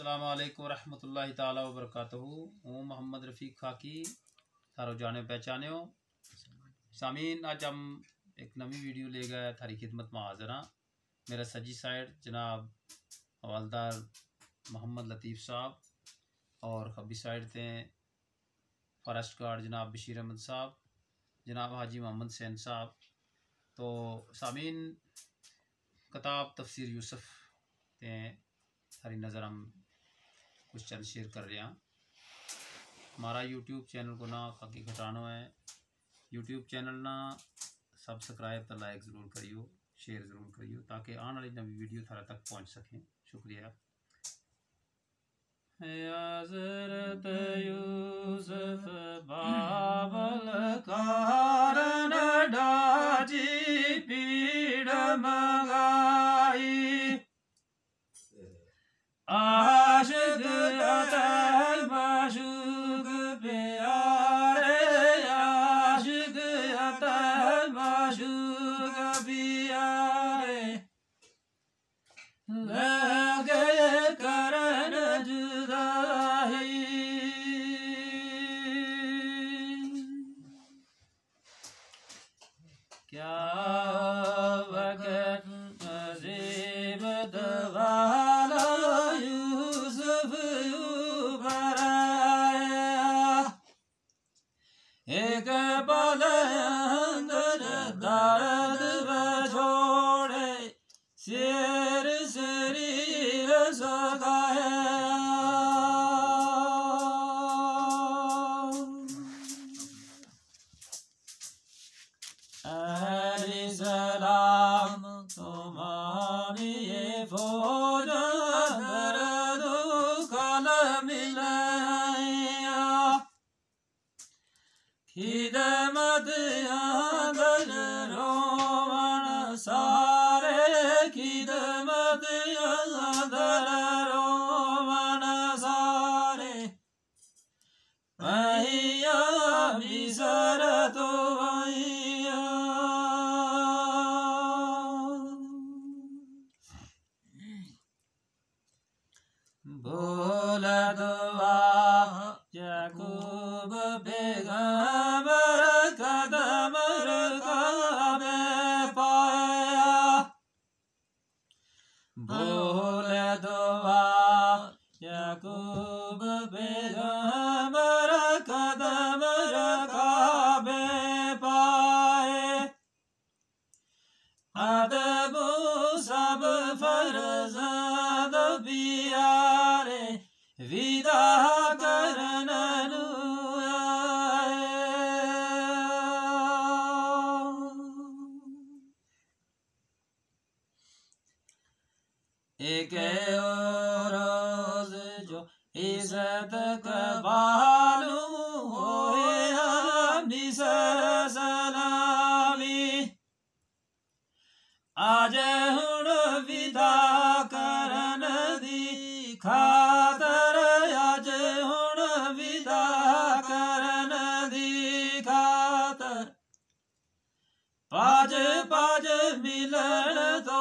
अस्सलाम वालेकुम रहमतुल्लाहि ताला व बरकातहू हूँ मोहम्मद रफ़ीक खाकी। थारो जाने पहचाने हो। सामीन, आज हम एक नवी वीडियो ले गए थारी खिदमत में हाजिर हाँ। मेरा सजी साइड जनाब हवालदार मोहम्मद लतीफ़ साहब और खबी साइड थे फॉरेस्ट गार्ड, जनाब बशीर अहमद साहब, जनाब हाजी मोहम्मद सैन साहब। तो सामीन किताब तफसीर यूसुफ ते हरी नज़र हम चंद शेयर कर रहे हैं हमारा यूट्यूब चैनल को ना खाकी घटाना है। यूट्यूब चैनल ना सब्सक्राइब तो लाइक ज़रूर करियो शेयर ज़रूर करियो ताकि आने वाली नवी वीडियो थारा तक पहुँच सकें। शुक्रिया। हज़रत यूसुफ बाबल कारण डाजी पीड़ मंगाई। आशिक Gidemedi gelir ovan sare. Gidemedi gelir ovan sare. Mehiya bize of a big Begama. एक रोज जो इज़्ज़त कबालू मिसर सलामी आज हुण विदा करन दी खातर, आज हुण विदा करन दी खातर। पाज पाज मिलन तो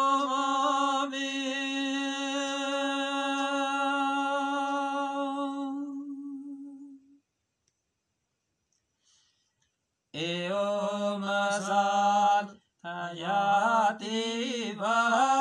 याति वा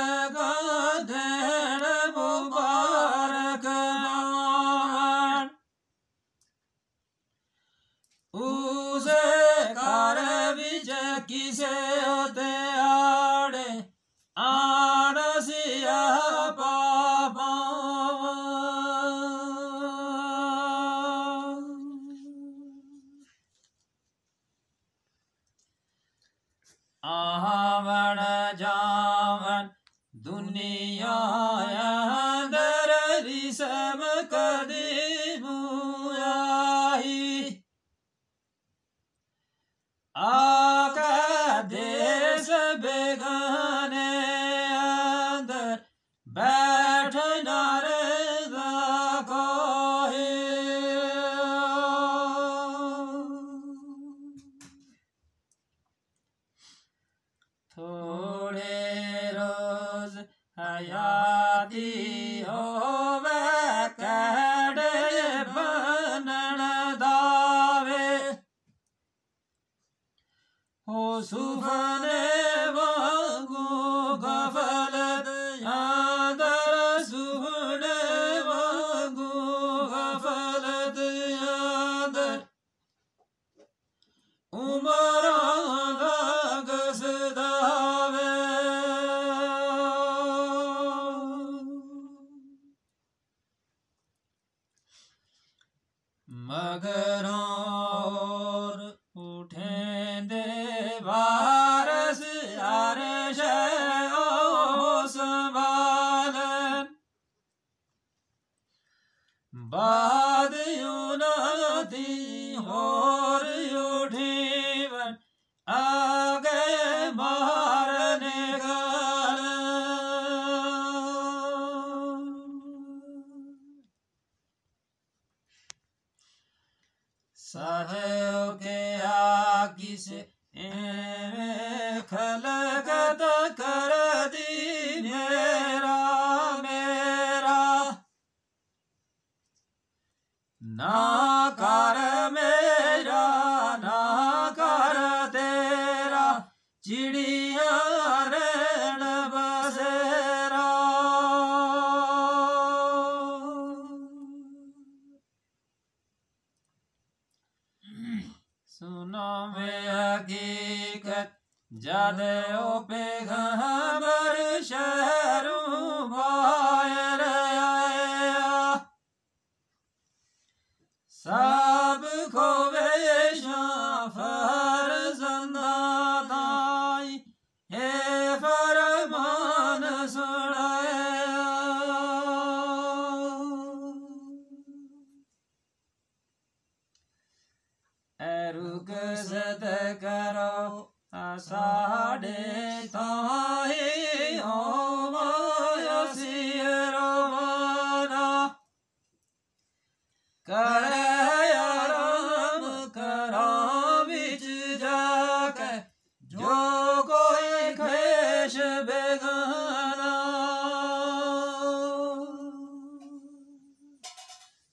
Saga. ya ya darisam Fatih मगरोर उठेंदे बारस अरश ओ बाद बाद युनादी होर सहयो के आगी से कर दी मेरा मेरा। ना Nam ve hakikat Jade o pe ghamar sharu bayer de ta. Kare